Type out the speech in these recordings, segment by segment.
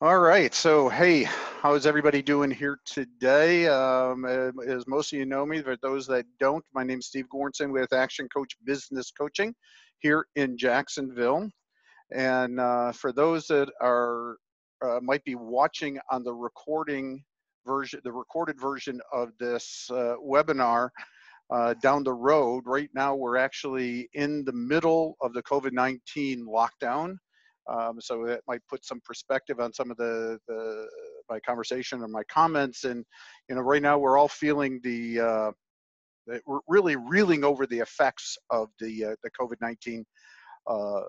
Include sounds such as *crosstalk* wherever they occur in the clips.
All right. So, hey, how is everybody doing here today? Um, as most of you know me, but those that don't, my name is Steve Goranson with Action Coach Business Coaching here in Jacksonville. And uh, for those that are uh, might be watching on the recording version, the recorded version of this uh, webinar uh, down the road, right now we're actually in the middle of the COVID-19 lockdown. Um, so that might put some perspective on some of the, the my conversation or my comments. And you know, right now we're all feeling the, uh, we're really reeling over the effects of the uh, the COVID-19 uh,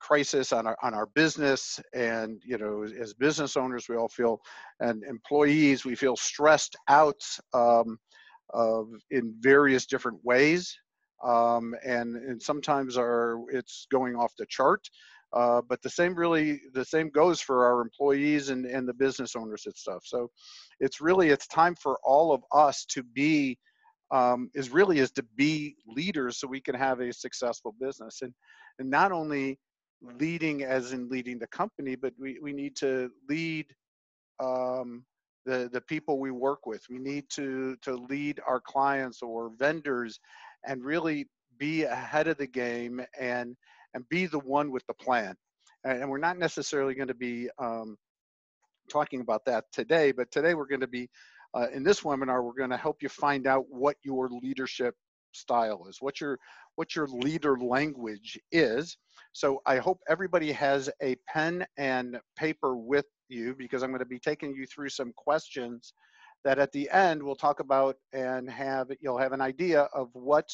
crisis on our on our business. And you know, as business owners, we all feel, and employees, we feel stressed out um, of in various different ways. Um, and and sometimes our it's going off the chart. Uh, but the same really the same goes for our employees and, and the business owners and stuff. So it's really it's time for all of us to be um, is really is to be leaders so we can have a successful business and and not only leading as in leading the company, but we, we need to lead um, the the people we work with. We need to to lead our clients or vendors and really be ahead of the game and and be the one with the plan. And we're not necessarily going to be um, talking about that today, but today we're going to be, uh, in this webinar, we're going to help you find out what your leadership style is, what your, what your leader language is. So I hope everybody has a pen and paper with you because I'm going to be taking you through some questions that at the end we'll talk about and have, you'll have an idea of what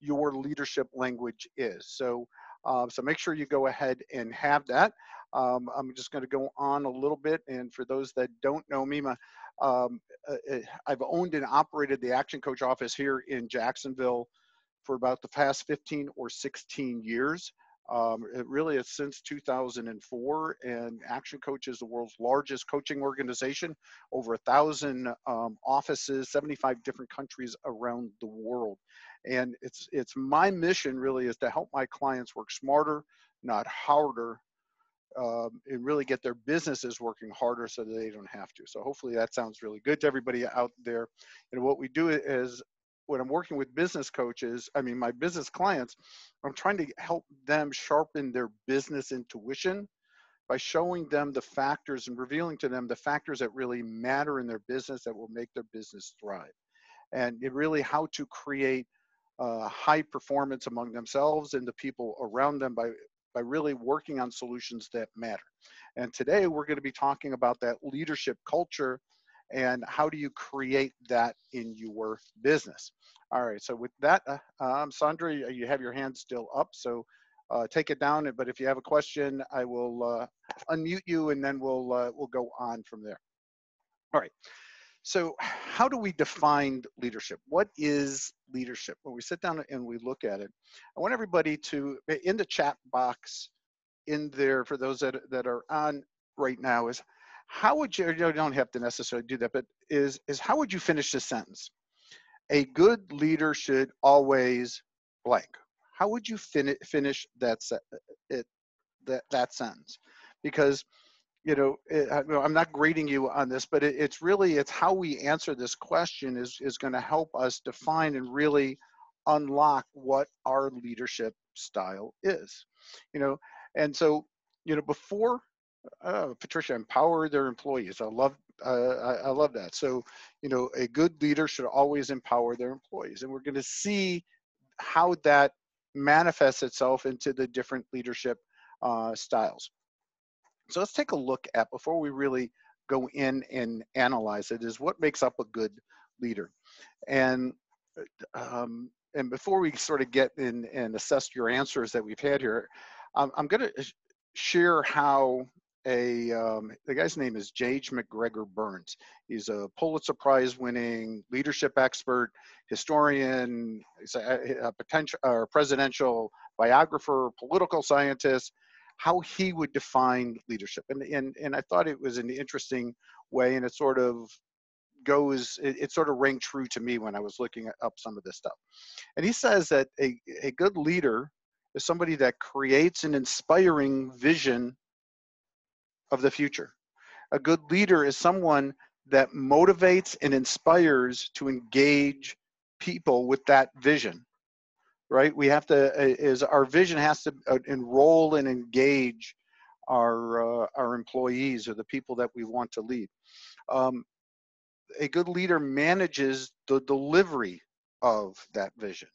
your leadership language is. So um, so make sure you go ahead and have that. Um, I'm just going to go on a little bit. And for those that don't know me, my, um, uh, uh, I've owned and operated the Action Coach office here in Jacksonville for about the past 15 or 16 years. Um, it really is since 2004, and Action Coach is the world's largest coaching organization, over a thousand um, offices, 75 different countries around the world. And it's it's my mission really is to help my clients work smarter, not harder, um, and really get their businesses working harder so that they don't have to. So hopefully that sounds really good to everybody out there. And what we do is when I'm working with business coaches, I mean my business clients, I'm trying to help them sharpen their business intuition by showing them the factors and revealing to them the factors that really matter in their business that will make their business thrive. And it really how to create uh, high performance among themselves and the people around them by by really working on solutions that matter. And today we're going to be talking about that leadership culture and how do you create that in your business. All right, so with that, uh, um, Sandra, you have your hand still up, so uh, take it down. But if you have a question, I will uh, unmute you, and then we'll uh, we'll go on from there. All right. So, how do we define leadership? What is leadership? When we sit down and we look at it, I want everybody to in the chat box in there for those that that are on right now is how would you you don't have to necessarily do that, but is is how would you finish this sentence? a good leader should always blank. How would you fin- finish that se- it that that sentence? Because you know, it, I'm not grading you on this, but it, it's really it's how we answer this question is is going to help us define and really unlock what our leadership style is. You know, and so you know before uh, Patricia empower their employees. I love uh, I, I, love that. So, you know, a good leader should always empower their employees. And we're going to see how that manifests itself into the different leadership uh, styles. So let's take a look at, before we really go in and analyze it, is what makes up a good leader. And, um, and before we sort of get in and assess your answers that we've had here, I'm, I'm going to share how a um, the guy's name is J.H. MacGregor Burns. He's a Pulitzer Prize winning leadership expert, historian, a, a potential or presidential biographer, political scientist. How he would define leadership, and and and I thought it was an interesting way, and it sort of goes it, it, sort of rang true to me when i was looking up some of this stuff and he says that a, a good leader is somebody that creates an inspiring vision of the future. A good leader is someone that motivates and inspires to engage people with that vision right? We have to uh, is our vision has to uh, enroll and engage our uh, our employees or the people that we want to lead. Um, a good leader manages the delivery of that vision.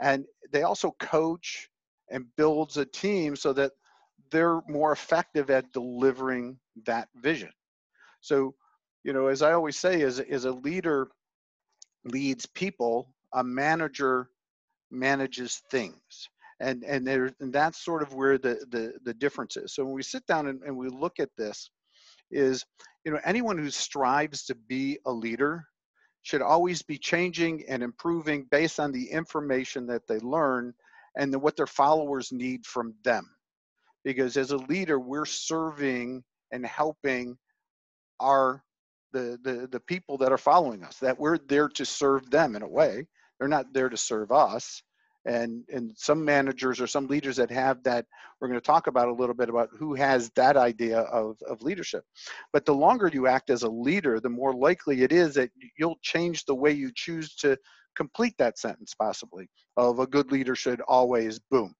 And they also coach and builds a team so that they're more effective at delivering that vision. So you know as i always say as, as a leader leads people a manager manages things. And and there and that's sort of where the the the difference is. So when we sit down and, and we look at this is you know anyone who strives to be a leader should always be changing and improving based on the information that they learn and what their followers need from them. Because as a leader we're serving and helping our the the the people that are following us that we're there to serve them in a way they're not there to serve us. And, and some managers or some leaders that have that, we're going to talk about a little bit about who has that idea of, of leadership. But the longer you act as a leader, the more likely it is that you'll change the way you choose to complete that sentence, possibly, of a good leader should always boom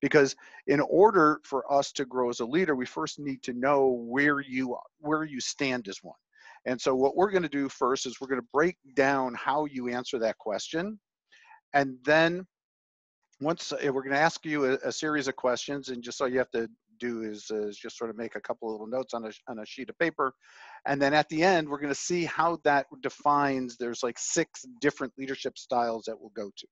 because in order for us to grow as a leader we first need to know where you where you stand as one and so what we're going to do first is we're going to break down how you answer that question. And then once uh, we're going to ask you a, a series of questions and just all you have to do is, uh, is just sort of make a couple of little notes on a, on a sheet of paper. And then at the end, we're going to see how that defines, there's like six different leadership styles that we'll go to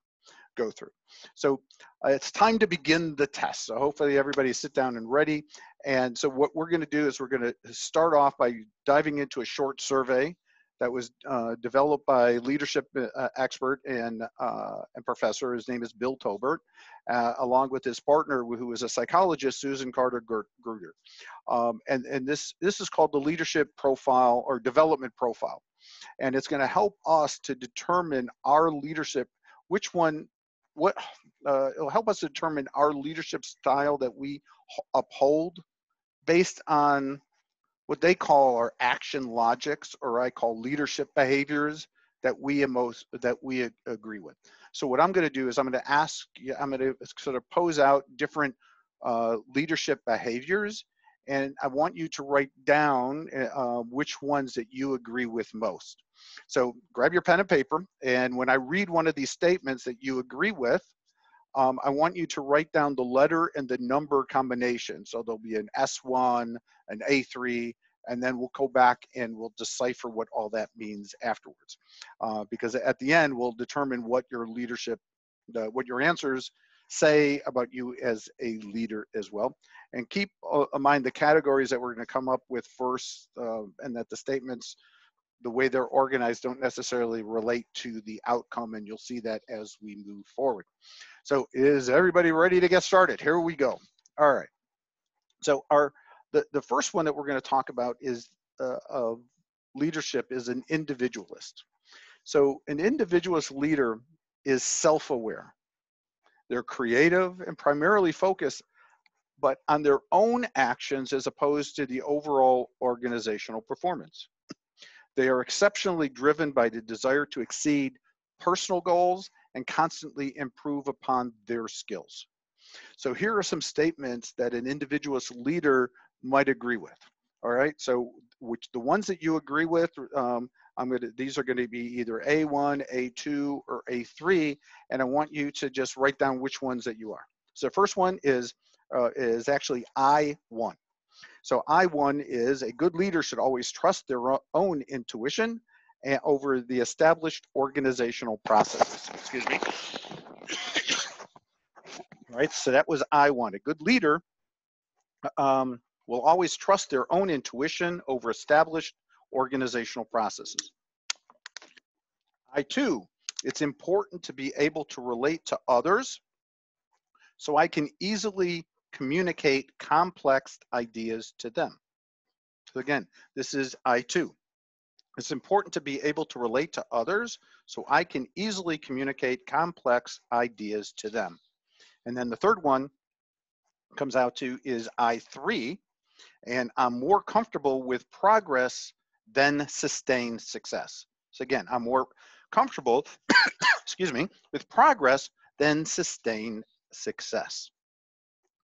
go through. So uh, it's time to begin the test. So hopefully everybody sit down and ready. And so what we're gonna do is we're gonna start off by diving into a short survey that was uh, developed by leadership uh, expert and, uh, and professor. His name is Bill Torbert, uh, along with his partner, who is a psychologist, Susan Carter Gruder. Um, and and this, this is called the leadership profile or development profile. And it's gonna help us to determine our leadership, which one what uh, it'll help us determine our leadership style that we uphold based on what they call our action logics or I call leadership behaviors that we most that we agree with. So what I'm going to do is I'm going to ask you, I'm going to sort of pose out different uh, leadership behaviors, and I want you to write down uh, which ones that you agree with most. So grab your pen and paper, and when I read one of these statements that you agree with, um, I want you to write down the letter and the number combination. So there'll be an S1, an A3, and then we'll go back and we'll decipher what all that means afterwards. Uh, because at the end, we'll determine what your leadership, the, what your answers say about you as a leader as well. And keep uh, in mind the categories that we're going to come up with first, uh, and that the statements the way they're organized don't necessarily relate to the outcome and you'll see that as we move forward. So is everybody ready to get started? Here we go. All right. So our the, the first one that we're going to talk about is uh, of leadership is an individualist. So an individualist leader is self-aware. They're creative and primarily focused but on their own actions as opposed to the overall organizational performance. They are exceptionally driven by the desire to exceed personal goals and constantly improve upon their skills. So here are some statements that an individualist leader might agree with. All right, so which the ones that you agree with, um, I'm gonna, these are gonna be either A1, A2, or A3, and I want you to just write down which ones that you are. So the first one is, uh, is actually I1. So I1 is a good leader should always trust their own intuition over the established organizational processes. Excuse me. *coughs* right, so that was I1. A good leader um, will always trust their own intuition over established organizational processes. I too, it's important to be able to relate to others so I can easily communicate complex ideas to them. So again, this is I2. It's important to be able to relate to others so I can easily communicate complex ideas to them. And then the third one comes out to is I3. And I'm more comfortable with progress than sustained success. So again, I'm more comfortable, *coughs* excuse me, with progress than sustained success.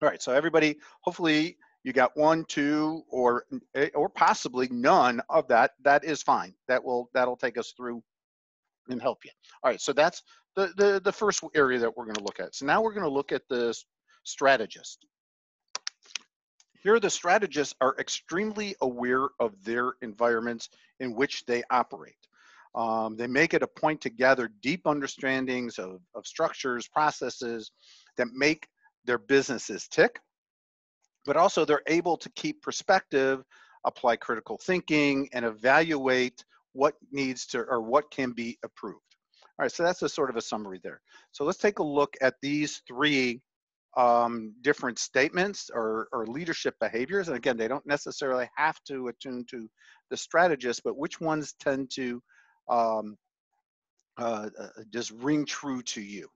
All right, so everybody, hopefully you got one, two, or eh, or possibly none of that. That is fine. That will that'll take us through and help you. All right, so that's the the, the first area that we're going to look at. So now we're going to look at the strategist. Here, the strategists are extremely aware of their environments in which they operate. Um, they make it a point to gather deep understandings of, of structures, processes that make their businesses tick, but also they're able to keep perspective, apply critical thinking, and evaluate what needs to or what can be approved. All right, so that's a sort of a summary there. So let's take a look at these three um, different statements or, or leadership behaviors. And again, they don't necessarily have to attune to the strategist, but which ones tend to um, uh, uh, just ring true to you.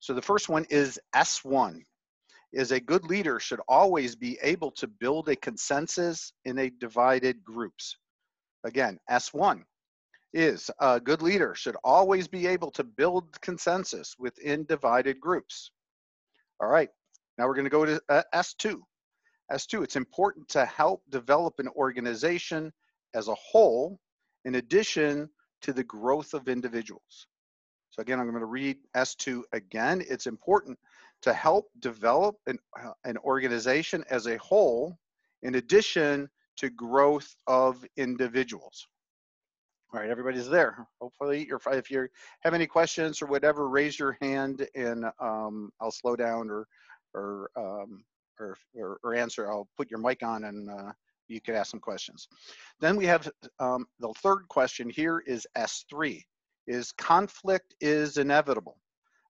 So the first one is S1 is a good leader should always be able to build a consensus in a divided groups. Again, S1 is a good leader should always be able to build consensus within divided groups. All right, now we're going to go to uh, S2. S2, it's important to help develop an organization as a whole in addition to the growth of individuals. So again, I'm going to read S2 again. It's important to help develop an, uh, an organization as a whole in addition to growth of individuals. All right, everybody's there. Hopefully, you're, if you have any questions or whatever, raise your hand and um, I'll slow down or or, um, or, or, or answer. I'll put your mic on and uh, you could ask some questions. Then we have um, the third question here is S3, is conflict is inevitable,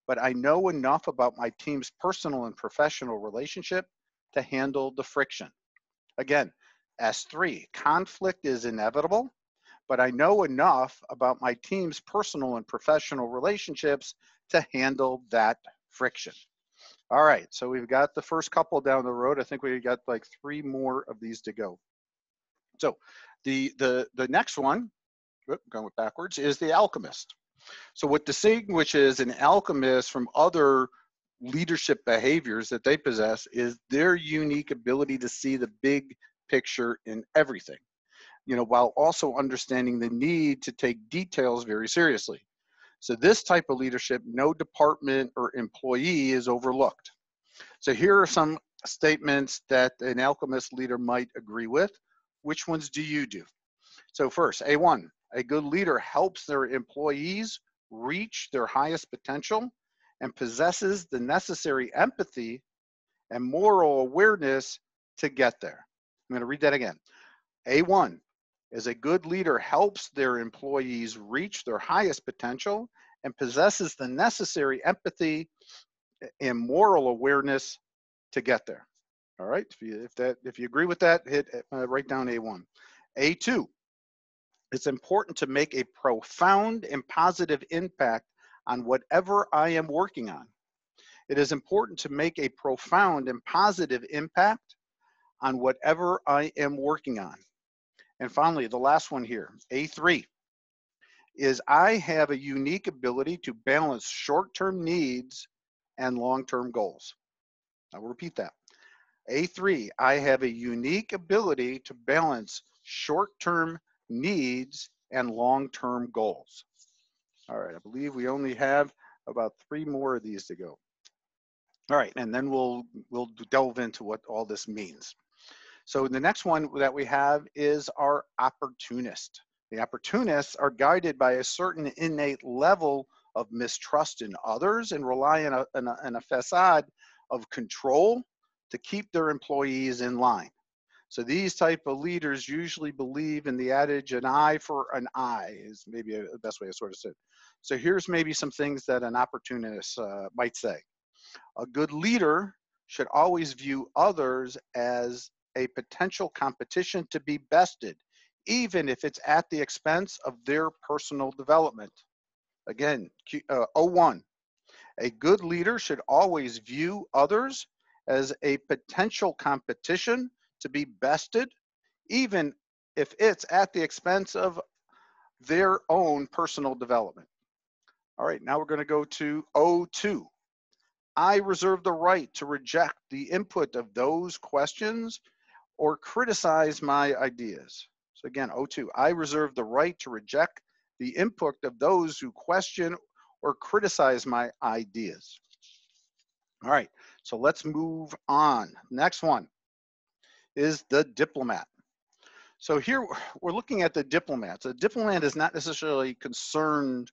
but I know enough about my team's personal and professional relationship to handle the friction. Again, S3, conflict is inevitable, but I know enough about my team's personal and professional relationships to handle that friction. All right, so we've got the first couple down the road. I think we got like three more of these to go. So the the the next one, going backwards, is the alchemist. So what distinguishes an alchemist from other leadership behaviors that they possess is their unique ability to see the big picture in everything. You know, while also understanding the need to take details very seriously. So this type of leadership, no department or employee is overlooked. So here are some statements that an alchemist leader might agree with. Which ones do you do? So first, A1, a good leader helps their employees reach their highest potential and possesses the necessary empathy and moral awareness to get there. I'm going to read that again. A1, as a good leader helps their employees reach their highest potential and possesses the necessary empathy and moral awareness to get there. All right, if you, if that if you agree with that, hit uh, write down A1. A2, it's important to make a profound and positive impact on whatever I am working on. It is important to make a profound and positive impact on whatever I am working on. And finally, the last one here, A3, is I have a unique ability to balance short-term needs and long-term goals. I will repeat that. A3, I have a unique ability to balance short-term needs and long-term goals. All right, I believe we only have about three more of these to go. All right, and then we'll we'll delve into what all this means. So the next one that we have is our opportunist. The opportunists are guided by a certain innate level of mistrust in others and rely on a, on a, on a facade of control to keep their employees in line. So these type of leaders usually believe in the adage, an eye for an eye is maybe the best way to sort of say it. So here's maybe some things that an opportunist uh, might say. A good leader should always view others as a potential competition to be bested, even if it's at the expense of their personal development. Again, uh, 01. A good leader should always view others as a potential competition to be bested, even if it's at the expense of their own personal development. All right, now we're going to go to O2. I reserve the right to reject the input of those questions or criticize my ideas. So again, O2, I reserve the right to reject the input of those who question or criticize my ideas. All right, so let's move on. Next one is the diplomat. So here we're looking at the diplomats. A diplomat is not necessarily concerned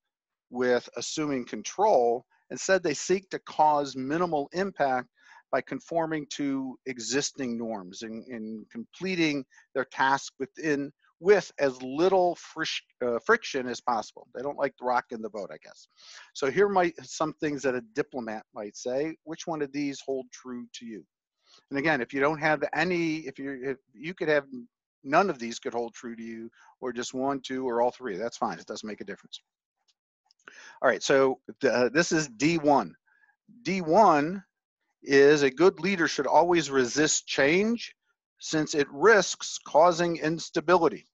with assuming control. Instead, they seek to cause minimal impact by conforming to existing norms and, and completing their task within with as little frish, uh, friction as possible. They don't like the rock in the boat, I guess. So here might some things that a diplomat might say. Which one of these hold true to you? And again, if you don't have any, if you if you could have none of these could hold true to you, or just one, two, or all three. That's fine. It doesn't make a difference. All right, so uh, this is D1. D1 is a good leader should always resist change since it risks causing instability.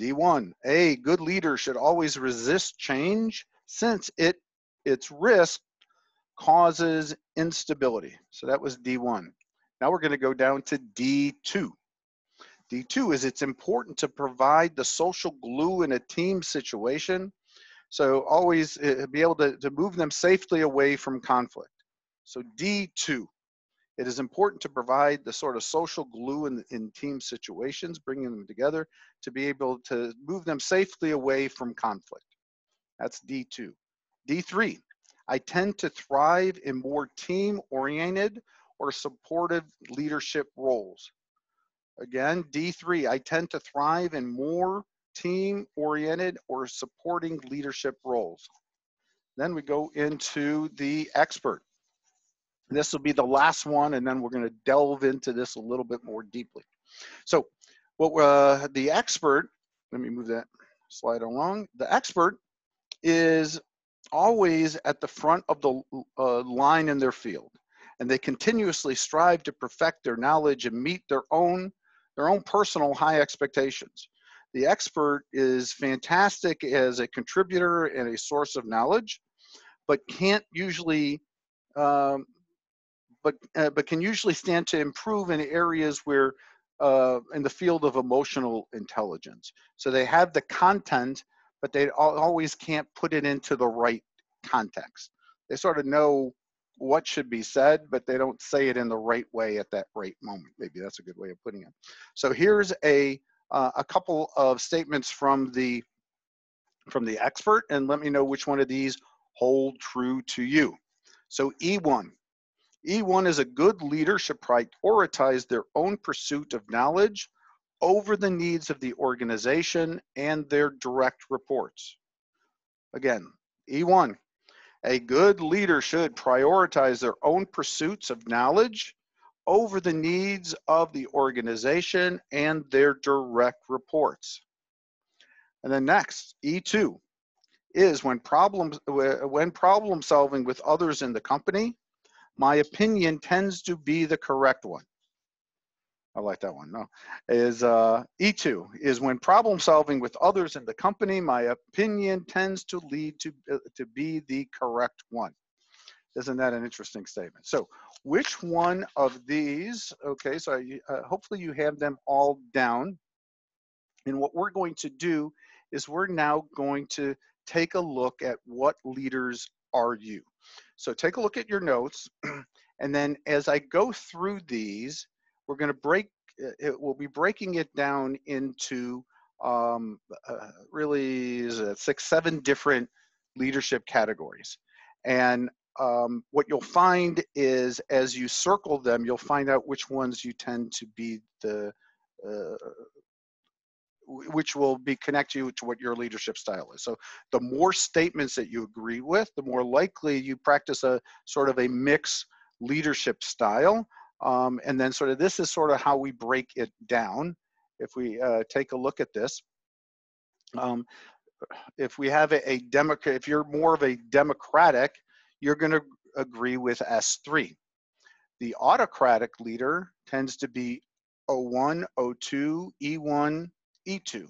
D1, a good leader should always resist change since it its risk causes instability. So that was D1. Now we're going to go down to D2. D2 is it's important to provide the social glue in a team situation. So always uh, be able to, to move them safely away from conflict. So D2, it is important to provide the sort of social glue in, in team situations, bringing them together to be able to move them safely away from conflict. That's D2. D3, I tend to thrive in more team oriented or supportive leadership roles. Again, D3, I tend to thrive in more team oriented or supporting leadership roles. Then we go into the expert. This will be the last one, and then we're going to delve into this a little bit more deeply. So, what uh, the expert, let me move that slide along. The expert is always at the front of the uh, line in their field, and they continuously strive to perfect their knowledge and meet their own their own personal high expectations. The expert is fantastic as a contributor and a source of knowledge, but can't usually um, but uh, but can usually stand to improve in areas where uh, in the field of emotional intelligence. So they have the content, but they always can't put it into the right context. They sort of know what should be said, but they don't say it in the right way at that right moment. Maybe that's a good way of putting it. So here's a uh, a couple of statements from the from the expert, and let me know which one of these hold true to you. So E1, E1 is a good leader should prioritize their own pursuit of knowledge over the needs of the organization and their direct reports. Again, E1, a good leader should prioritize their own pursuits of knowledge over the needs of the organization and their direct reports. And then next, E2 is when problems when problem solving with others in the company my opinion tends to be the correct one. I like that one. No, is uh, E2 is when problem solving with others in the company, my opinion tends to lead to uh, to be the correct one. Isn't that an interesting statement? So, which one of these? Okay, so I, uh, hopefully you have them all down. And what we're going to do is we're now going to take a look at what leaders are you. So take a look at your notes. *clears throat* And then as I go through these, we're going to break, uh, it, we'll be breaking it down into um, uh, really six, seven different leadership categories. And um, what you'll find is as you circle them, you'll find out which ones you tend to be the uh, which will be connect you to what your leadership style is. So the more statements that you agree with, the more likely you practice a sort of a mix leadership style. Um, and then sort of this is sort of how we break it down. If we uh, take a look at this, um, if we have a, a democrat, if you're more of a democratic, you're going to agree with S3. The autocratic leader tends to be O1, O2, E1, E2.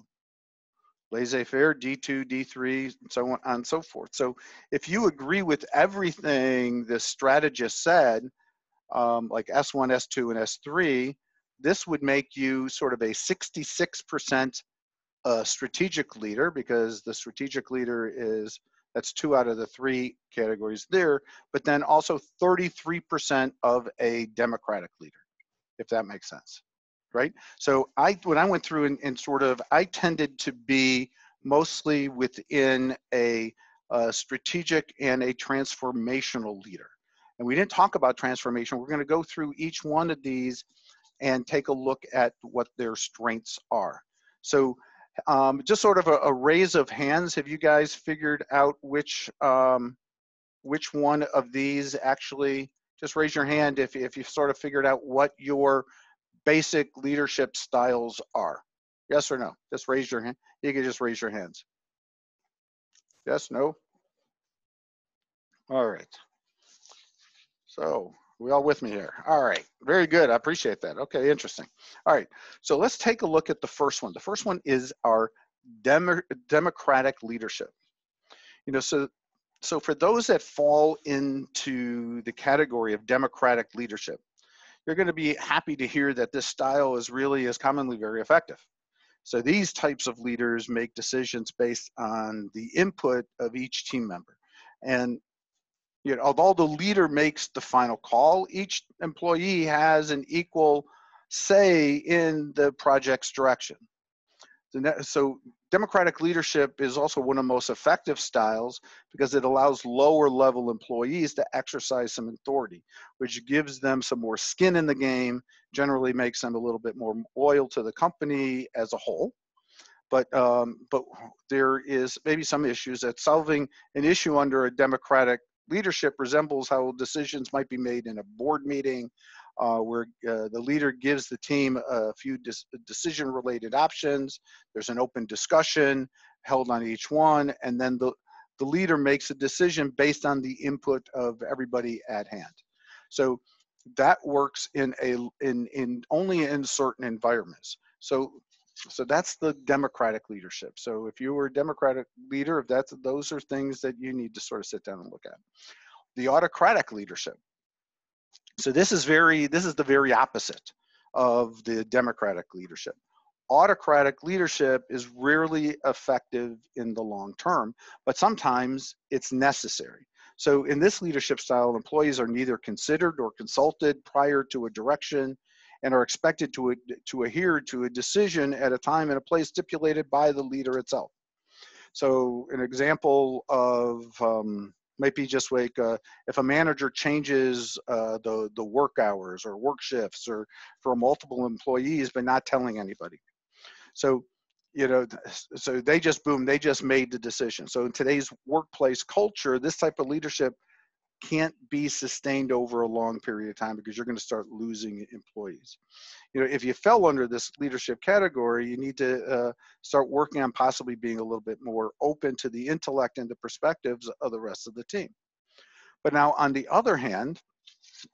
Laissez-faire, D2, D3, and so on and so forth. So if you agree with everything the strategist said, um, like S1, S2, and S3, this would make you sort of a 66% uh, strategic leader because the strategic leader is that's two out of the three categories there, but then also 33% of a democratic leader, if that makes sense, right? So I, when I went through and, and sort of, I tended to be mostly within a, a strategic and a transformational leader. And we didn't talk about transformation. We're going to go through each one of these and take a look at what their strengths are. So um, just sort of a, a, raise of hands. Have you guys figured out which um, which one of these actually? Just raise your hand if if you've sort of figured out what your basic leadership styles are. Yes or no? Just raise your hand. You can just raise your hands. Yes, no? All right. So we all with me here? All right, very good. I appreciate that. Okay, interesting. All right, so let's take a look at the first one. The first one is our dem democratic leadership. You know, so so for those that fall into the category of democratic leadership, you're going to be happy to hear that this style is really is commonly very effective. So these types of leaders make decisions based on the input of each team member. And you know, although the leader makes the final call, each employee has an equal say in the project's direction. So democratic leadership is also one of the most effective styles because it allows lower level employees to exercise some authority, which gives them some more skin in the game, generally makes them a little bit more loyal to the company as a whole. But, um, but there is maybe some issues that solving an issue under a democratic leadership resembles how decisions might be made in a board meeting uh, where uh, the leader gives the team a few decision related options. There's an open discussion held on each one, and then the, the leader makes a decision based on the input of everybody at hand. So that works in a in in only in certain environments. So so that's the democratic leadership so if you were a democratic leader if that's those are things that you need to sort of sit down and look at the autocratic leadership so this is very this is the very opposite of the democratic leadership autocratic leadership is rarely effective in the long term but sometimes it's necessary so in this leadership style employees are neither considered or consulted prior to a direction and are expected to, to adhere to a decision at a time and a place stipulated by the leader itself. So an example of um, might be just like uh, if a manager changes uh, the, the work hours or work shifts or for multiple employees but not telling anybody. So you know so they just boom they just made the decision so in today's workplace culture this type of leadership can't be sustained over a long period of time because you're going to start losing employees. You know, if you fell under this leadership category, you need to uh, start working on possibly being a little bit more open to the intellect and the perspectives of the rest of the team. But now, on the other hand,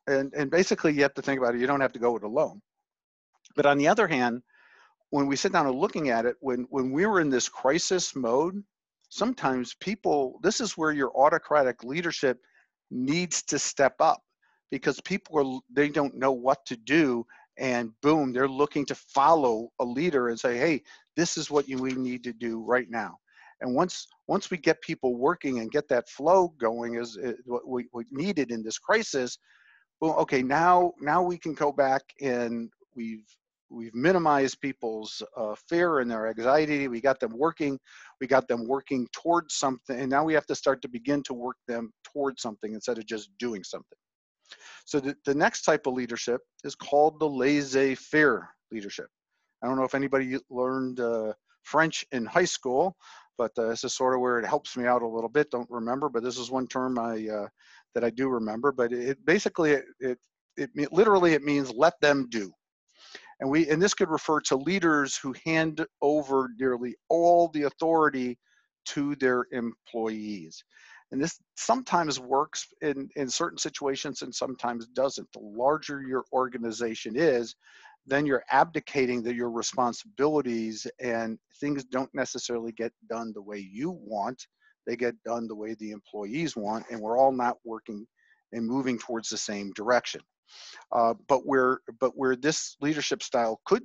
and, and basically you have to think about it, you don't have to go it alone. But on the other hand, when we sit down and looking at it, when, when we were in this crisis mode, sometimes people, this is where your autocratic leadership needs to step up because people are they don't know what to do and boom they're looking to follow a leader and say hey this is what you, we need to do right now. And once once we get people working and get that flow going is eh, what we, we needed in this crisis well okay now now we can go back and we've we've minimized people's uh, fear and their anxiety. We got them working. We got them working towards something, and now we have to start to begin to work them towards something instead of just doing something. So the, the next type of leadership is called the laissez-faire leadership. I don't know if anybody learned uh, French in high school, but uh, this is sort of where it helps me out a little bit. Don't remember, but this is one term I uh, that I do remember. But it basically it, it it literally it means let them do and we and this could refer to leaders who hand over nearly all the authority to their employees. And this sometimes works in, in certain situations and sometimes doesn't. The larger your organization is, then you're abdicating the, your responsibilities and things don't necessarily get done the way you want. They get done the way the employees want, and we're all not working and moving towards the same direction. Uh, but where but where this leadership style could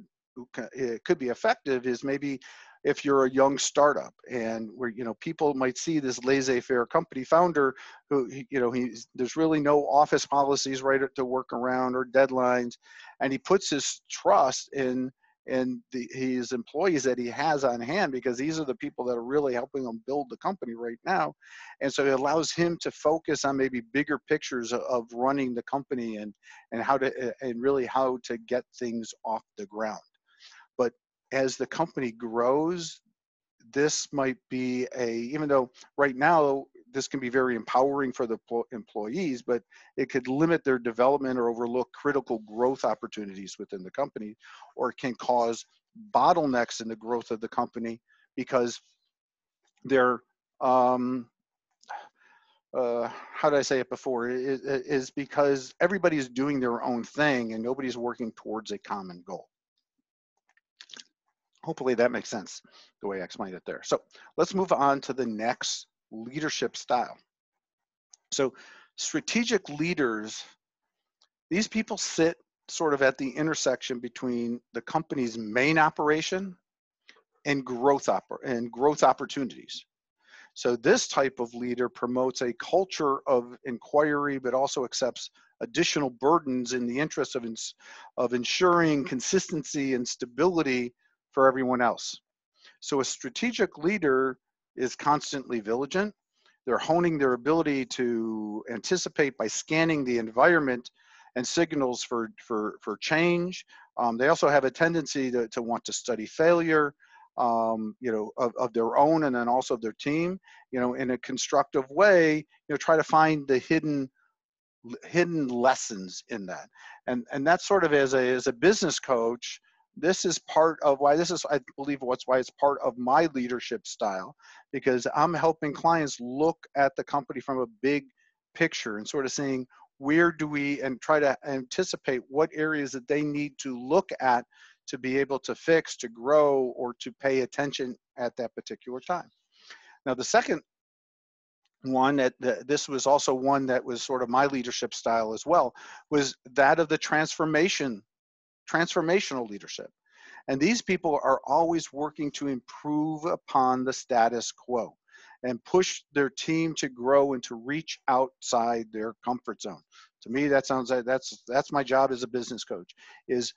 it could be effective is maybe if you're a young startup and where you know people might see this laissez-faire company founder who you know he's there's really no office policies right to work around or deadlines and he puts his trust in in the, his employees that he has on hand because these are the people that are really helping him build the company right now. And so it allows him to focus on maybe bigger pictures of running the company and and how to and really how to get things off the ground. But as the company grows, this might be a, even though right now this can be very empowering for the employees, but it could limit their development or overlook critical growth opportunities within the company, or it can cause bottlenecks in the growth of the company because they're, um, uh, how did I say it before? It is because everybody's doing their own thing and nobody's working towards a common goal hopefully that makes sense the way I explained it there. So let's move on to the next leadership style. So strategic leaders, these people sit sort of at the intersection between the company's main operation and growth oppor and growth opportunities. So this type of leader promotes a culture of inquiry, but also accepts additional burdens in the interest of, ins of ensuring consistency and stability for everyone else. So a strategic leader is constantly vigilant. They're honing their ability to anticipate by scanning the environment and signals for, for, for change. Um, they also have a tendency to, to want to study failure, um, you know, of, of their own and then also of their team, you know, in a constructive way, you know, try to find the hidden hidden lessons in that. And, and that's sort of as a, as a business coach, this is part of why this is i believe what's why it's part of my leadership style because i'm helping clients look at the company from a big picture and sort of saying where do we and try to anticipate what areas that they need to look at to be able to fix to grow or to pay attention at that particular time. Now the second one that this was also one that was sort of my leadership style as well was that of the transformation transformational leadership. And these people are always working to improve upon the status quo and push their team to grow and to reach outside their comfort zone. To me, that sounds like that's that's my job as a business coach is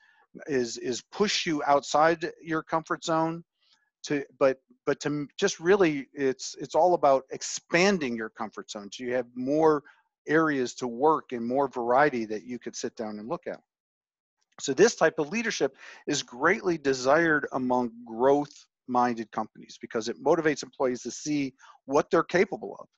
is is push you outside your comfort zone to but but to just really it's it's all about expanding your comfort zone so you have more areas to work and more variety that you could sit down and look at so this type of leadership is greatly desired among growth minded companies because it motivates employees to see what they're capable of.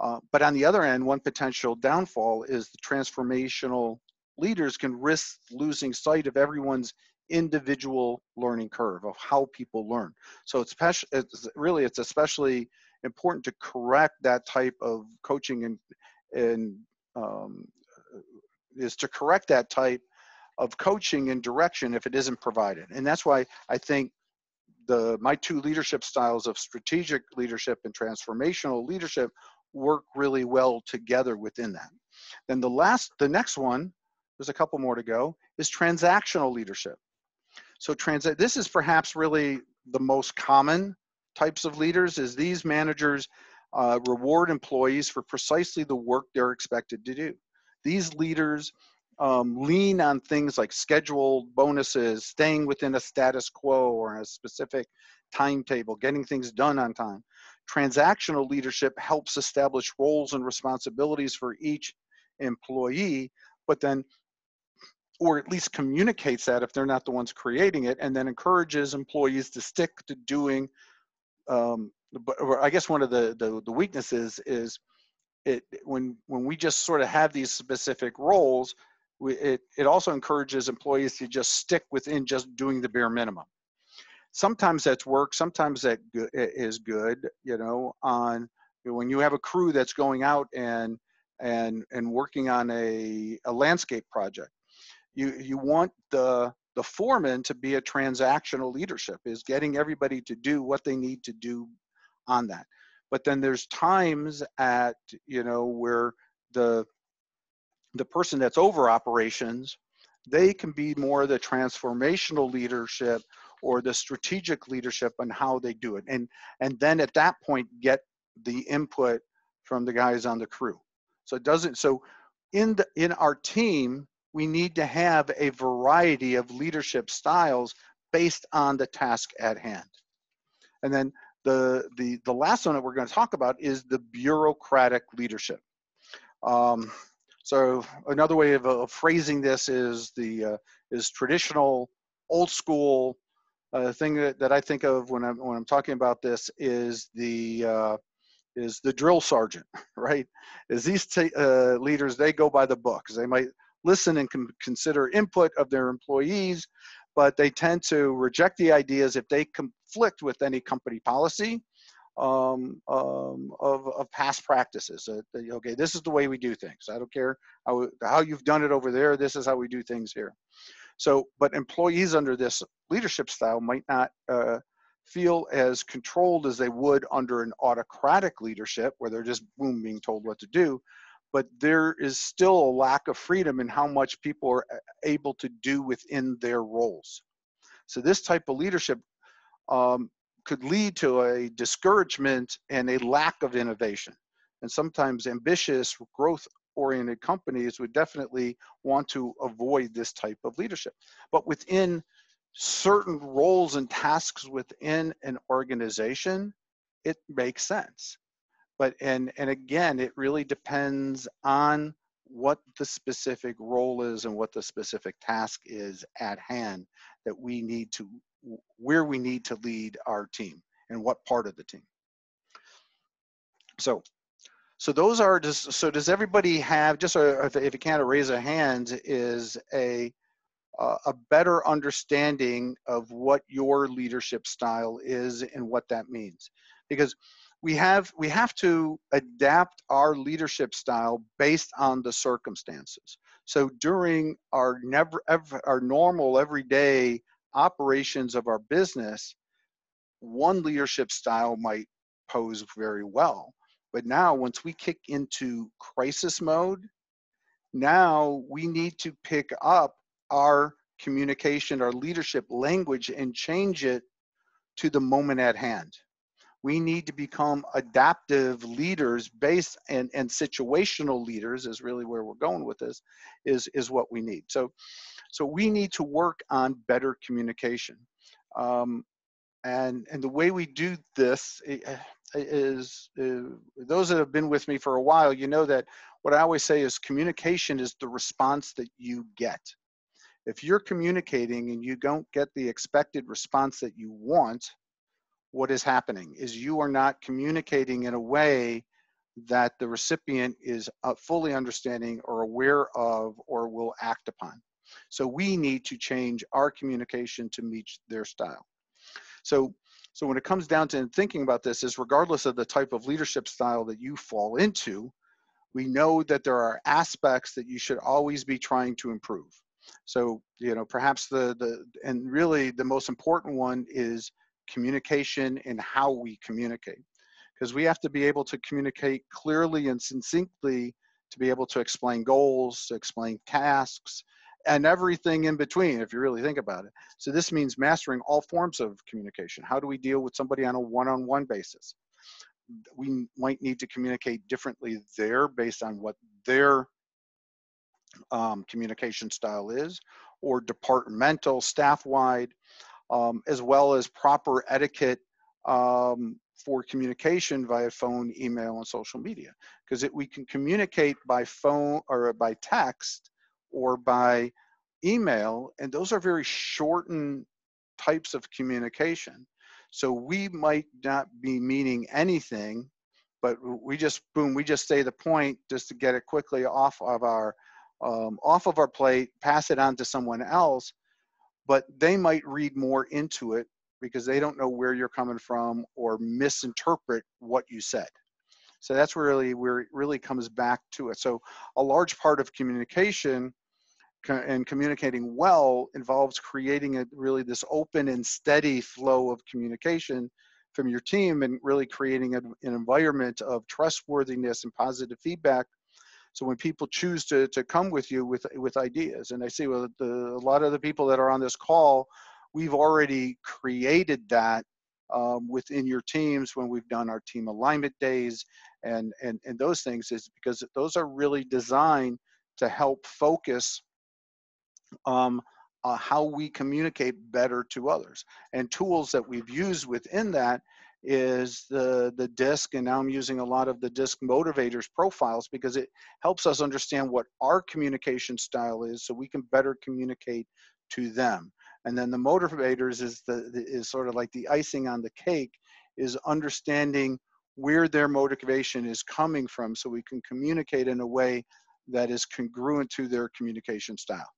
Uh, but on the other end, one potential downfall is the transformational leaders can risk losing sight of everyone's individual learning curve of how people learn. So it's, it's really, it's especially important to correct that type of coaching and, and um, is to correct that type of coaching and direction if it isn't provided. And that's why I think the my two leadership styles of strategic leadership and transformational leadership work really well together within that. Then the last, the next one, there's a couple more to go, is transactional leadership. So trans this is perhaps really the most common types of leaders is these managers uh, reward employees for precisely the work they're expected to do. These leaders um, lean on things like scheduled bonuses, staying within a status quo or a specific timetable, getting things done on time. Transactional leadership helps establish roles and responsibilities for each employee, but then, or at least communicates that if they're not the ones creating it, and then encourages employees to stick to doing. Um, or I guess one of the, the, the weaknesses is it when when we just sort of have these specific roles it, it also encourages employees to just stick within just doing the bare minimum. Sometimes that's work, sometimes that is good, you know, on when you have a crew that's going out and and and working on a, a landscape project you you want the the foreman to be a transactional leadership is getting everybody to do what they need to do on that but then there's times at you know where the the person that's over operations they can be more the transformational leadership or the strategic leadership on how they do it. And and then at that point get the input from the guys on the crew. So it doesn't so in the in our team we need to have a variety of leadership styles based on the task at hand. And then the the the last one that we're going to talk about is the bureaucratic leadership. Um, so another way of, of, phrasing this is the uh, is traditional old school uh, thing that, that I think of when I'm when I'm talking about this is the uh, is the drill sergeant, *laughs* right? Is these uh, leaders they go by the books. They might listen and consider input of their employees, but they tend to reject the ideas if they conflict with any company policy um, um, of, of past practices. Uh, okay, this is the way we do things. I don't care how, how you've done it over there. This is how we do things here. So, but employees under this leadership style might not uh, feel as controlled as they would under an autocratic leadership where they're just boom being told what to do. But there is still a lack of freedom in how much people are uh, able to do within their roles. So this type of leadership um, could lead to a discouragement and a lack of innovation. And sometimes ambitious growth oriented companies would definitely want to avoid this type of leadership. But within certain roles and tasks within an organization, it makes sense. But and and again, it really depends on what the specific role is and what the specific task is at hand that we need to where we need to lead our team and what part of the team. So so those are just, so does everybody have, just a, if, if you can't raise a hand, is a, uh, a better understanding of what your leadership style is and what that means. Because we have, we have to adapt our leadership style based on the circumstances. So during our never, ever, our normal everyday operations of our business, one leadership style might pose very well but now, once we kick into crisis mode, now we need to pick up our communication, our leadership language, and change it to the moment at hand. We need to become adaptive leaders based and, and situational leaders is really where we're going with this, is, is what we need. So, so we need to work on better communication. Um, and, and the way we do this, eh, is uh, those that have been with me for a while, you know that what I always say is communication is the response that you get. If you're communicating and you don't get the expected response that you want, what is happening is you are not communicating in a way that the recipient is uh, fully understanding or aware of or will act upon. So we need to change our communication to meet their style. So so when it comes down to thinking about this is regardless of the type of leadership style that you fall into, we know that there are aspects that you should always be trying to improve. So, you know, perhaps the, the and really the most important one is communication and how we communicate. Because we have to be able to communicate clearly and succinctly to be able to explain goals, to explain tasks, and everything in between, if you really think about it. So this means mastering all forms of communication. How do we deal with somebody on a one-on-one basis? We might need to communicate differently there based on what their um, communication style is, or departmental, staff-wide, um, as well as proper etiquette um, for communication via phone, email, and social media. Because we can communicate by phone or by text or by email, and those are very shortened types of communication. So we might not be meaning anything, but we just boom, we just say the point just to get it quickly off of our um, off of our plate, pass it on to someone else, but they might read more into it because they don't know where you're coming from or misinterpret what you said. So that's really where it really comes back to it. So a large part of communication and communicating well involves creating a really this open and steady flow of communication from your team and really creating a, an environment of trustworthiness and positive feedback. So when people choose to, to come with you with, with ideas, and I see well, the, a lot of the people that are on this call, we've already created that um, within your teams when we've done our team alignment days and, and, and those things is because those are really designed to help focus um, uh, how we communicate better to others. And tools that we've used within that is the the disc and now i'm using a lot of the disc motivators profiles because it helps us understand what our communication style is so we can better communicate to them and then the motivators is the, the is sort of like the icing on the cake is understanding where their motivation is coming from so we can communicate in a way that is congruent to their communication style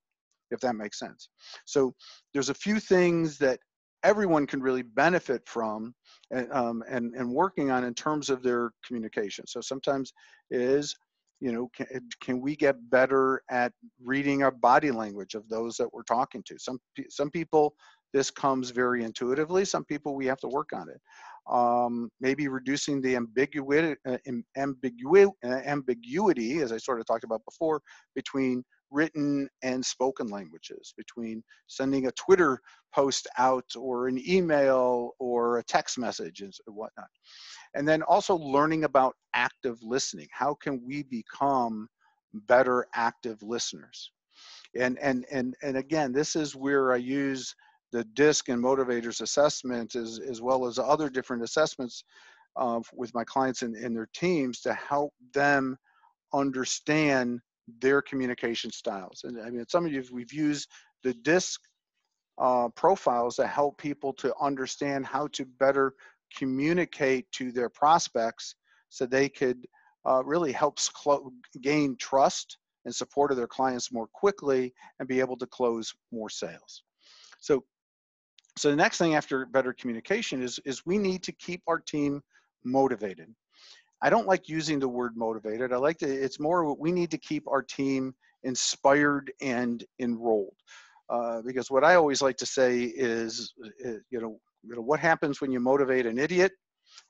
if that makes sense so there's a few things that everyone can really benefit from and, um, and, and working on in terms of their communication. So sometimes is, you know, can, can we get better at reading our body language of those that we're talking to? Some, some people, this comes very intuitively. Some people, we have to work on it. Um, maybe reducing the ambiguity, uh, ambiguity, uh, ambiguity, as I sort of talked about before, between written and spoken languages between sending a Twitter post out or an email or a text message and whatnot. And then also learning about active listening. How can we become better active listeners? And, and, and, and again, this is where I use the DISC and motivators assessment as, as well as other different assessments uh, with my clients and, and their teams to help them understand their communication styles. And I mean, some of you, we've used the DISC uh, profiles that help people to understand how to better communicate to their prospects so they could uh, really helps gain trust and support of their clients more quickly and be able to close more sales. So, so the next thing after better communication is, is we need to keep our team motivated. I don't like using the word motivated. I like to, it's more we need to keep our team inspired and enrolled. Uh, because what I always like to say is, uh, you know, you know, what happens when you motivate an idiot?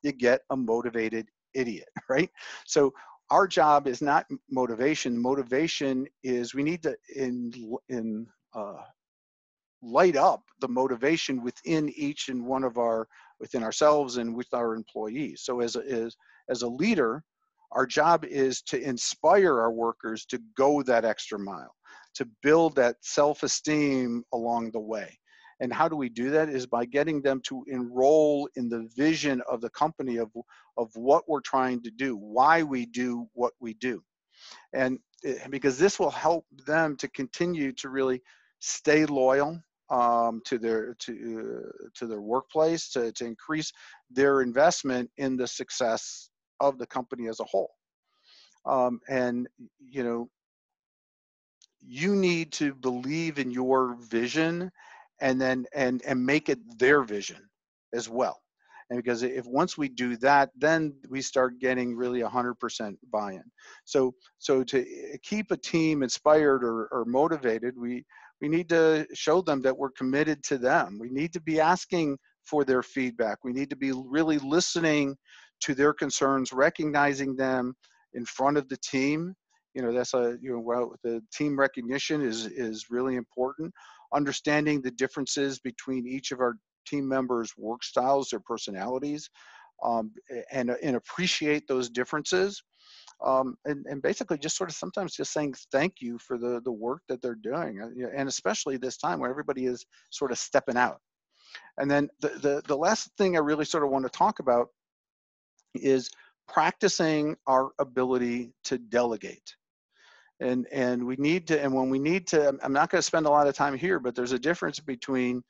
You get a motivated idiot, *laughs* right? So our job is not motivation. Motivation is we need to in in uh, light up the motivation within each and one of our within ourselves and with our employees. So as a, as as a leader, our job is to inspire our workers to go that extra mile, to build that self-esteem along the way. And how do we do that is by getting them to enroll in the vision of the company of, of what we're trying to do, why we do what we do. And eh, because this will help them to continue to really stay loyal um, to their to uh, to their workplace to, to increase their investment in the success of the company as a whole. Um, and you know, you need to believe in your vision, and then and and make it their vision as well. And because if once we do that, then we start getting really 100% buy-in. So so to eh, keep a team inspired or, or motivated, we we need to show them that we're committed to them. We need to be asking for their feedback. We need to be really listening to their concerns, recognizing them in front of the team. You know, that's a, you know, well, the team recognition is, is really important. Understanding the differences between each of our team members' work styles, their personalities, um, and, and appreciate those differences. Um, and, and basically just sort of sometimes just saying thank you for the, the work that they're doing. Uh, and especially this time where everybody is sort of stepping out. And then the, the, the last thing I really sort of want to talk about is practicing our ability to delegate. And, and we need to, and when we need to, I'm not going to spend a lot of time here, but there's a difference between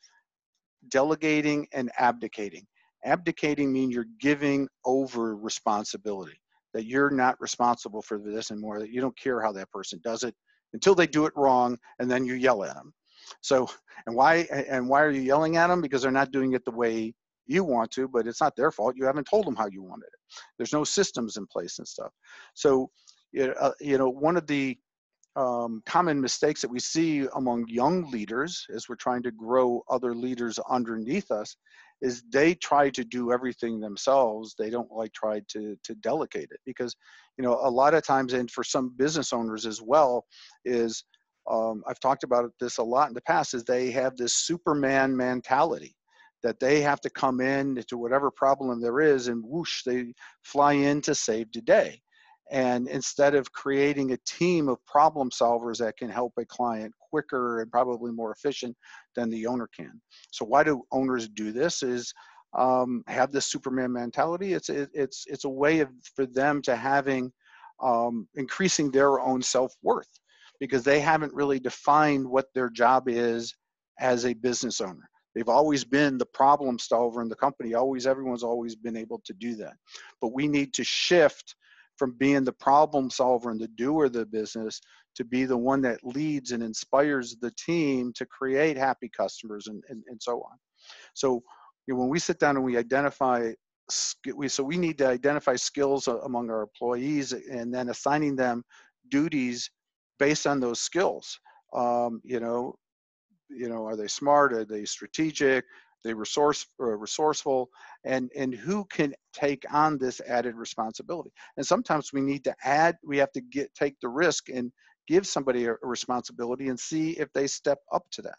delegating and abdicating. Abdicating means you're giving over responsibility, that you're not responsible for this anymore, that you don't care how that person does it until they do it wrong, and then you yell at them. So, and why, and why are you yelling at them? Because they're not doing it the way you want to, but it's not their fault. You haven't told them how you wanted it. There's no systems in place and stuff. So, uh, you know, one of the um, common mistakes that we see among young leaders as we're trying to grow other leaders underneath us is they try to do everything themselves. They don't like try to to delegate it because you know a lot of times and for some business owners as well is um, i've talked about this a lot in the past is they have this superman mentality that they have to come in to whatever problem there is and whoosh they fly in to save the day and instead of creating a team of problem solvers that can help a client quicker and probably more efficient than the owner can. So why do owners do this is um, have this Superman mentality. It's, it, it's, it's a way of, for them to having, um, increasing their own self-worth because they haven't really defined what their job is as a business owner. They've always been the problem solver in the company. Always, everyone's always been able to do that. But we need to shift from being the problem solver and the doer of the business to be the one that leads and inspires the team to create happy customers and, and, and so on. So you know, when we sit down and we identify, we, so we need to identify skills among our employees and then assigning them duties based on those skills. Um, you know, you know, are they smart? Are they strategic? They resource uh, resourceful and and who can take on this added responsibility? And sometimes we need to add we have to get take the risk and give somebody a, a responsibility and see if they step up to that.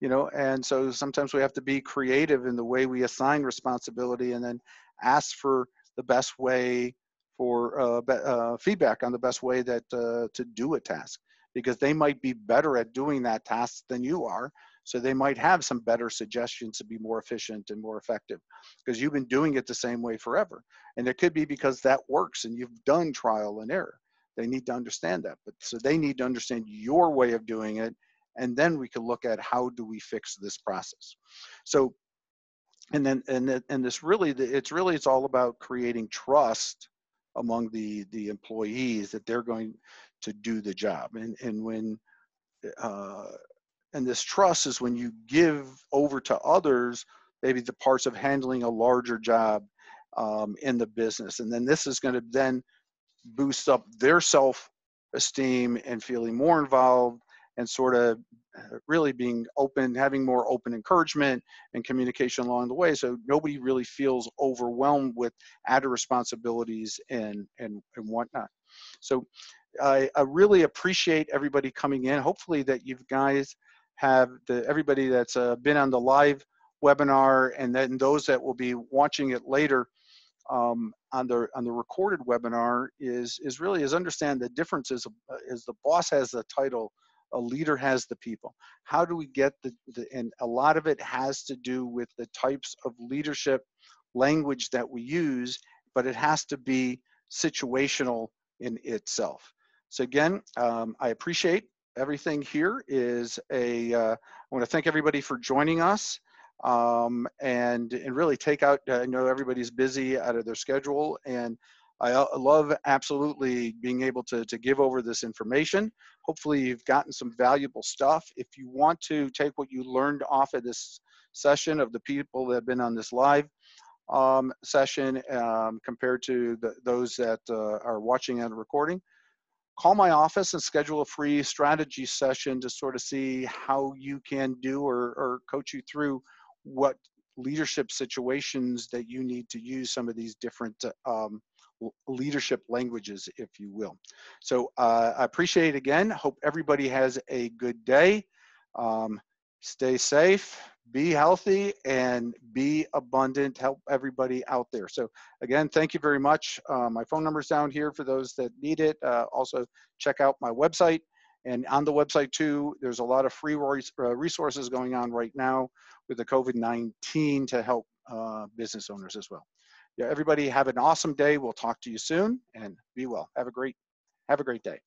You know and so sometimes we have to be creative in the way we assign responsibility and then ask for the best way for uh, uh, feedback on the best way that uh, to do a task because they might be better at doing that task than you are so they might have some better suggestions to be more efficient and more effective because you've been doing it the same way forever. And it could be because that works and you've done trial and error. They need to understand that. But so they need to understand your way of doing it. And then we can look at how do we fix this process. So and then and and this really it's really it's all about creating trust among the the employees that they're going to do the job and and when uh, and this trust is when you give over to others maybe the parts of handling a larger job um, in the business. And then this is going to then boost up their self esteem and feeling more involved and sort of uh, really being open having more open encouragement and communication along the way. So nobody really feels overwhelmed with added responsibilities and and, and whatnot. So I, I really appreciate everybody coming in. Hopefully that you guys have the everybody that's uh, been on the live webinar and then those that will be watching it later um, on the on the recorded webinar is is really is understand the difference is, uh, is the boss has the title a leader has the people. How do we get the, the and a lot of it has to do with the types of leadership language that we use but it has to be situational in itself. So again um, i appreciate everything here is a. Uh, I want to thank everybody for joining us um, and, and really take out, I know everybody's busy out of their schedule and I uh, love absolutely being able to, to give over this information. Hopefully you've gotten some valuable stuff. If you want to take what you learned off of this session of the people that have been on this live um, session um, compared to the, those that uh, are watching and recording, call my office and schedule a free strategy session to sort of see how you can do or, or coach you through what leadership situations that you need to use some of these different um, leadership languages, if you will. So uh, I appreciate it again. Hope everybody has a good day. Um, stay safe be healthy and be abundant help everybody out there. So again thank you very much. Uh, my phone number is down here for those that need it. Uh, also check out my website. And on the website too there's a lot of free uh, resources going on right now with the covid-19 to help uh, business owners as well. Yeah everybody have an awesome day. We'll talk to you soon and be well. Have a great have a great day